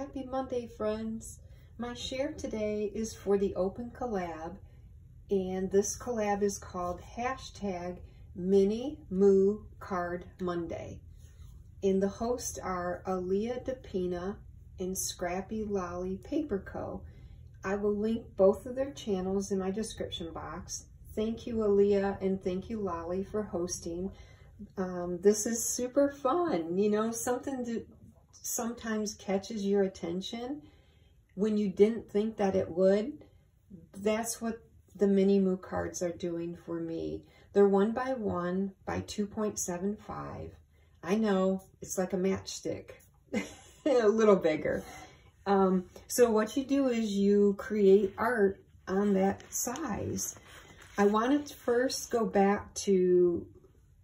Happy Monday, friends. My share today is for the open collab, and this collab is called hashtag Mini Moo Card Monday. And the hosts are Alia DePina and Scrappy Lolly Paper Co. I will link both of their channels in my description box. Thank you, Alia, and thank you, Lolly, for hosting. Um, this is super fun, you know, something that sometimes catches your attention when you didn't think that it would. That's what the Mini Moo cards are doing for me. They're one by one by 2.75. I know, it's like a matchstick, a little bigger. Um, so what you do is you create art on that size. I want to first go back to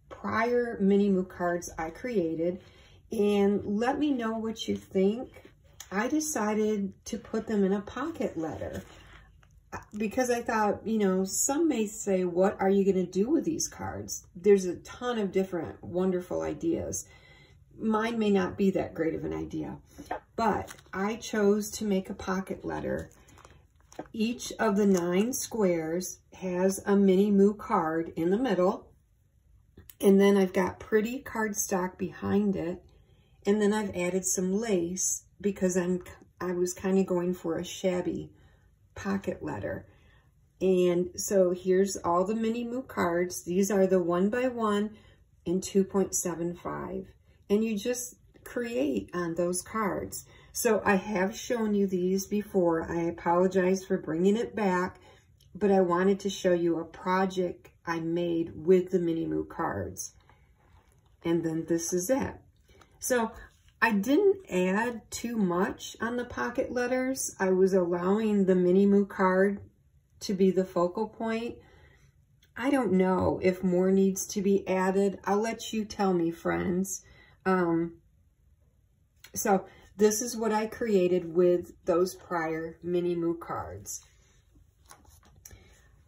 prior Mini Moo cards I created and let me know what you think. I decided to put them in a pocket letter because I thought, you know, some may say, what are you going to do with these cards? There's a ton of different wonderful ideas. Mine may not be that great of an idea, but I chose to make a pocket letter. Each of the nine squares has a mini moo card in the middle. And then I've got pretty cardstock behind it. And then I've added some lace because I'm I was kind of going for a shabby pocket letter. And so here's all the mini moo cards. These are the one by one and 2.75. And you just create on those cards. So I have shown you these before. I apologize for bringing it back, but I wanted to show you a project I made with the mini moo cards. And then this is it. So I didn't add too much on the pocket letters. I was allowing the Mini Moo card to be the focal point. I don't know if more needs to be added. I'll let you tell me, friends. Um, so this is what I created with those prior Mini Moo cards.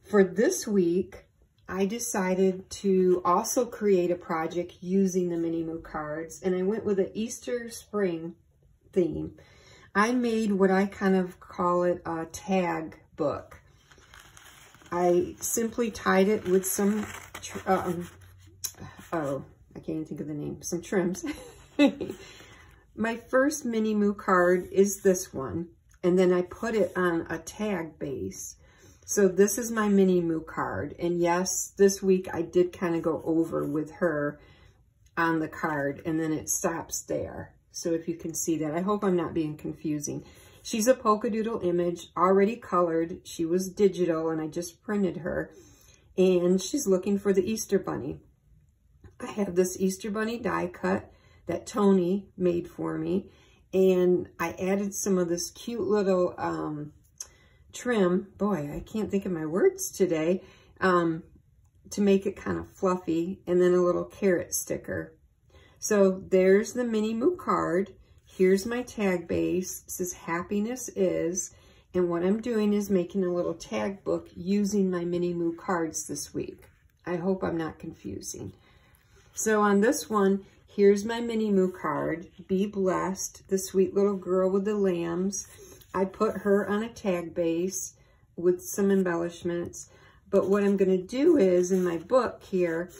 For this week, I decided to also create a project using the Mini Moo cards, and I went with an Easter spring theme. I made what I kind of call it a tag book. I simply tied it with some, um, oh, I can't even think of the name, some trims. My first Mini Moo card is this one, and then I put it on a tag base. So this is my mini moo card. And yes, this week I did kind of go over with her on the card and then it stops there. So if you can see that, I hope I'm not being confusing. She's a polka doodle image, already colored. She was digital and I just printed her. And she's looking for the Easter Bunny. I have this Easter Bunny die cut that Tony made for me. And I added some of this cute little um, trim, boy, I can't think of my words today, um, to make it kind of fluffy, and then a little carrot sticker. So there's the mini moo card. Here's my tag base. It says happiness is, and what I'm doing is making a little tag book using my mini moo cards this week. I hope I'm not confusing. So on this one, here's my mini moo card. Be blessed, the sweet little girl with the lambs. I put her on a tag base with some embellishments. But what I'm going to do is, in my book here,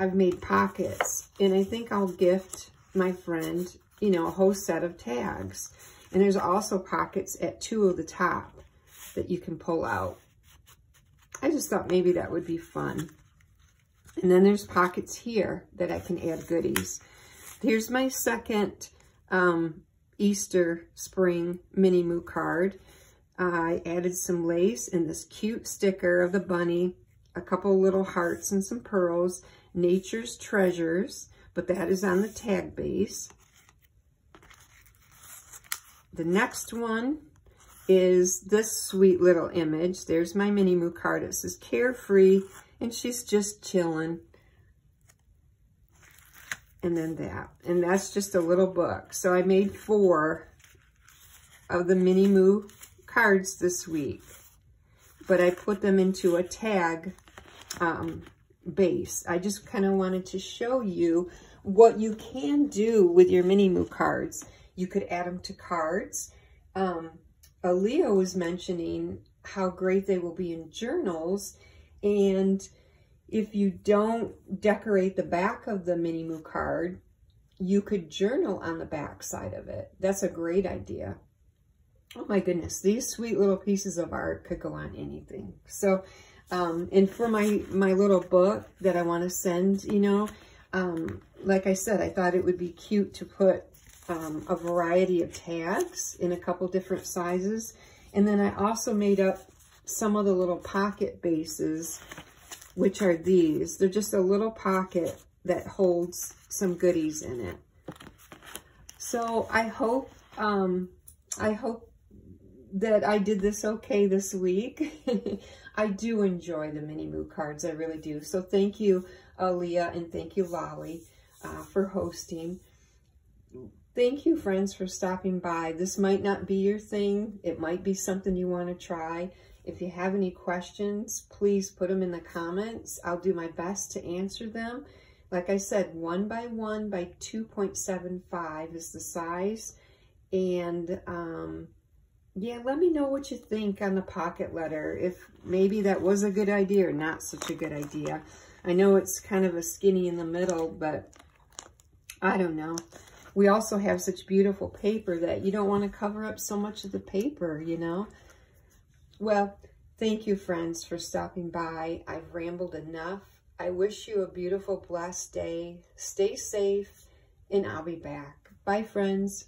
I've made pockets. And I think I'll gift my friend, you know, a whole set of tags. And there's also pockets at two of the top that you can pull out. I just thought maybe that would be fun. And then there's pockets here that I can add goodies. Here's my second um, Easter spring mini moo card. I added some lace and this cute sticker of the bunny, a couple little hearts and some pearls, Nature's Treasures, but that is on the tag base. The next one is this sweet little image. There's my mini moo card. It says carefree, and she's just chilling and then that. And that's just a little book. So I made four of the Mini Moo cards this week. But I put them into a tag um, base. I just kind of wanted to show you what you can do with your Mini Moo cards. You could add them to cards. Um, Alia was mentioning how great they will be in journals. And if you don't decorate the back of the Mini Moo card, you could journal on the back side of it. That's a great idea. Oh my goodness, these sweet little pieces of art could go on anything. So, um, and for my, my little book that I want to send, you know, um, like I said, I thought it would be cute to put um, a variety of tags in a couple different sizes. And then I also made up some of the little pocket bases, which are these. They're just a little pocket that holds some goodies in it. So I hope, um, I hope that I did this okay this week. I do enjoy the Mini Moo cards. I really do. So thank you, Alia, and thank you, Lolly, uh, for hosting. Thank you, friends, for stopping by. This might not be your thing. It might be something you want to try. If you have any questions, please put them in the comments. I'll do my best to answer them. Like I said, 1 by 1 by 2.75 is the size. And, um, yeah, let me know what you think on the pocket letter. If maybe that was a good idea or not such a good idea. I know it's kind of a skinny in the middle, but I don't know. We also have such beautiful paper that you don't want to cover up so much of the paper, you know. Well, thank you, friends, for stopping by. I've rambled enough. I wish you a beautiful, blessed day. Stay safe, and I'll be back. Bye, friends.